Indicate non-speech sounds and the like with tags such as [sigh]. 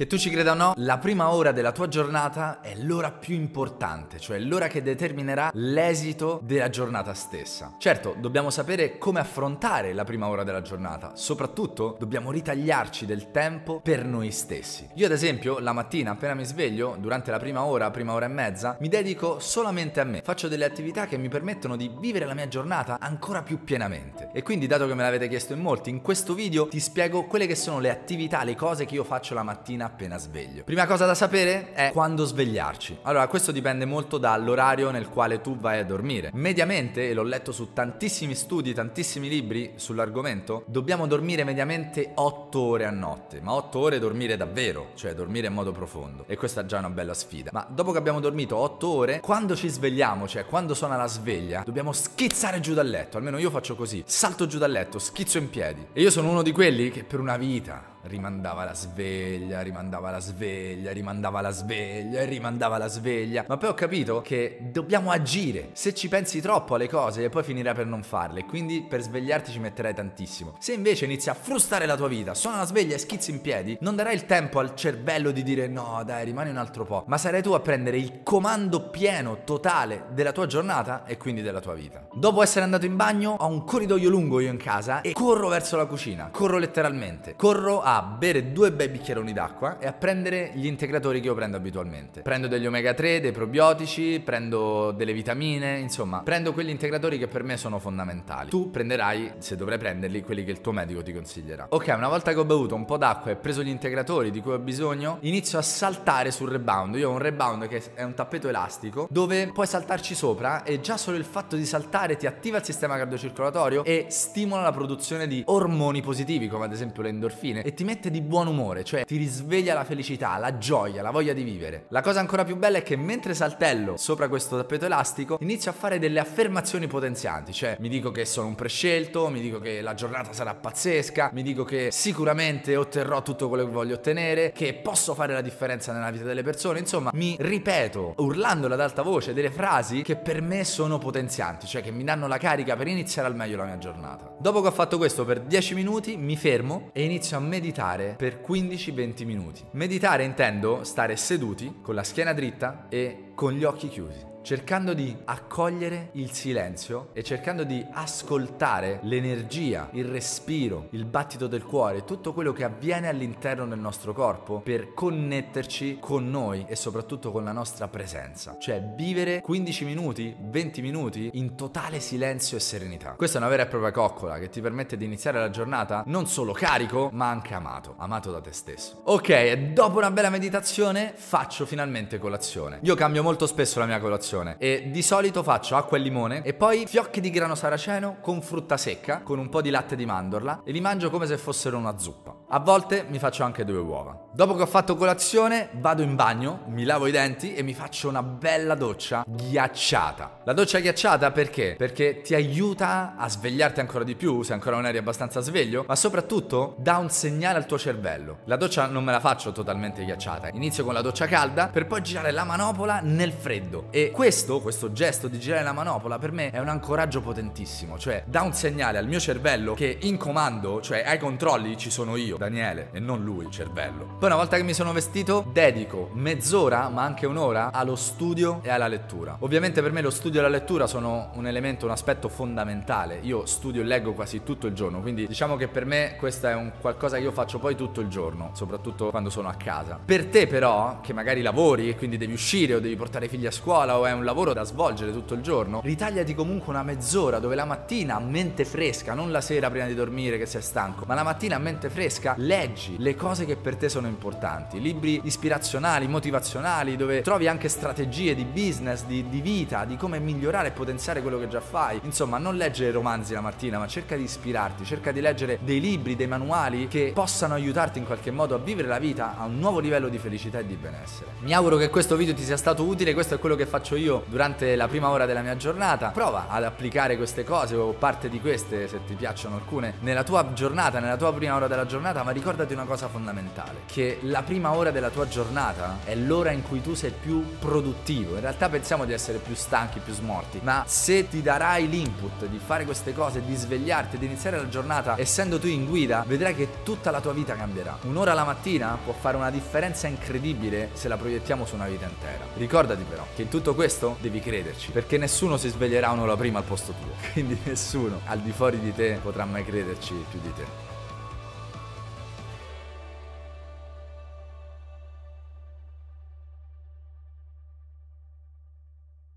Che tu ci creda o no, la prima ora della tua giornata è l'ora più importante, cioè l'ora che determinerà l'esito della giornata stessa. Certo, dobbiamo sapere come affrontare la prima ora della giornata, soprattutto dobbiamo ritagliarci del tempo per noi stessi. Io ad esempio la mattina appena mi sveglio, durante la prima ora, prima ora e mezza, mi dedico solamente a me, faccio delle attività che mi permettono di vivere la mia giornata ancora più pienamente. E quindi dato che me l'avete chiesto in molti, in questo video ti spiego quelle che sono le attività, le cose che io faccio la mattina appena sveglio. Prima cosa da sapere è quando svegliarci. Allora, questo dipende molto dall'orario nel quale tu vai a dormire. Mediamente, e l'ho letto su tantissimi studi, tantissimi libri sull'argomento, dobbiamo dormire mediamente 8 ore a notte, ma 8 ore dormire davvero, cioè dormire in modo profondo. E questa è già una bella sfida. Ma dopo che abbiamo dormito 8 ore, quando ci svegliamo, cioè quando suona la sveglia, dobbiamo schizzare giù dal letto. Almeno io faccio così. Salto giù dal letto, schizzo in piedi. E io sono uno di quelli che per una vita rimandava la sveglia, rimandava la sveglia, rimandava la sveglia e rimandava la sveglia. Ma poi ho capito che dobbiamo agire. Se ci pensi troppo alle cose, poi finirai per non farle. Quindi per svegliarti ci metterai tantissimo. Se invece inizi a frustare la tua vita, suona la sveglia e schizzi in piedi, non darai il tempo al cervello di dire no, dai, rimani un altro po'. Ma sarai tu a prendere il comando pieno, totale della tua giornata e quindi della tua vita. Dopo essere andato in bagno, ho un corridoio lungo io in casa e corro verso la cucina. Corro letteralmente. Corro a a bere due bei bicchieroni d'acqua e a prendere gli integratori che io prendo abitualmente. Prendo degli omega 3, dei probiotici, prendo delle vitamine, insomma, prendo quegli integratori che per me sono fondamentali. Tu prenderai, se dovrai prenderli, quelli che il tuo medico ti consiglierà. Ok, una volta che ho bevuto un po' d'acqua e preso gli integratori di cui ho bisogno, inizio a saltare sul rebound. Io ho un rebound che è un tappeto elastico dove puoi saltarci sopra e già solo il fatto di saltare ti attiva il sistema cardiocircolatorio e stimola la produzione di ormoni positivi come ad esempio le endorfine e ti mette di buon umore, cioè ti risveglia la felicità, la gioia, la voglia di vivere. La cosa ancora più bella è che mentre saltello sopra questo tappeto elastico, inizio a fare delle affermazioni potenzianti, cioè mi dico che sono un prescelto, mi dico che la giornata sarà pazzesca, mi dico che sicuramente otterrò tutto quello che voglio ottenere, che posso fare la differenza nella vita delle persone, insomma, mi ripeto urlandolo ad alta voce delle frasi che per me sono potenzianti, cioè che mi danno la carica per iniziare al meglio la mia giornata. Dopo che ho fatto questo per 10 minuti, mi fermo e inizio a meditare meditare per 15-20 minuti. Meditare intendo stare seduti con la schiena dritta e con gli occhi chiusi cercando di accogliere il silenzio e cercando di ascoltare l'energia, il respiro, il battito del cuore, tutto quello che avviene all'interno del nostro corpo per connetterci con noi e soprattutto con la nostra presenza. Cioè vivere 15 minuti, 20 minuti in totale silenzio e serenità. Questa è una vera e propria coccola che ti permette di iniziare la giornata non solo carico, ma anche amato, amato da te stesso. Ok, e dopo una bella meditazione faccio finalmente colazione. Io cambio molto spesso la mia colazione colazione e di solito faccio acqua e limone e poi fiocchi di grano saraceno con frutta secca, con un po' di latte di mandorla e li mangio come se fossero una zuppa. A volte mi faccio anche due uova. Dopo che ho fatto colazione vado in bagno, mi lavo i denti e mi faccio una bella doccia ghiacciata. La doccia ghiacciata perché? Perché ti aiuta a svegliarti ancora di più se ancora non eri abbastanza sveglio, ma soprattutto dà un segnale al tuo cervello. La doccia non me la faccio totalmente ghiacciata, inizio con la doccia calda per poi girare la manopola nel freddo e questo, questo gesto di girare la manopola per me è un ancoraggio potentissimo, cioè dà un segnale al mio cervello che in comando, cioè ai controlli ci sono io Daniele e non lui, il cervello. Poi una volta che mi sono vestito, dedico mezz'ora, ma anche un'ora, allo studio e alla lettura. Ovviamente per me lo studio e la lettura sono un elemento, un aspetto fondamentale. Io studio e leggo quasi tutto il giorno, quindi diciamo che per me questo è un qualcosa che io faccio poi tutto il giorno, soprattutto quando sono a casa. Per te però, che magari lavori e quindi devi uscire o devi portare i figli a scuola o è un lavoro da svolgere tutto il giorno, ritagliati comunque una mezz'ora dove la mattina a mente fresca, non la sera prima di dormire che sei stanco, ma la mattina a mente fresca leggi le cose che per te sono importanti, libri ispirazionali, motivazionali, dove trovi anche strategie di business, di, di vita, di come migliorare e potenziare quello che già fai. Insomma, non leggere romanzi la mattina, ma cerca di ispirarti, cerca di leggere dei libri, dei manuali che possano aiutarti in qualche modo a vivere la vita a un nuovo livello di felicità e di benessere. Mi auguro che questo video ti sia stato utile, questo è quello che faccio io durante la prima ora della mia giornata. Prova ad applicare queste cose o parte di queste, se ti piacciono alcune, nella tua giornata, nella tua prima ora della giornata ma ricordati una cosa fondamentale, che la prima ora della tua giornata è l'ora in cui tu sei più produttivo. In realtà pensiamo di essere più stanchi, più smorti, ma se ti darai l'input di fare queste cose, di svegliarti, di iniziare la giornata essendo tu in guida, vedrai che tutta la tua vita cambierà. Un'ora la mattina può fare una differenza incredibile se la proiettiamo su una vita intera. Ricordati però che in tutto questo devi crederci, perché nessuno si sveglierà un'ora prima al posto tuo, [laughs] quindi nessuno al di fuori di te potrà mai crederci più di te.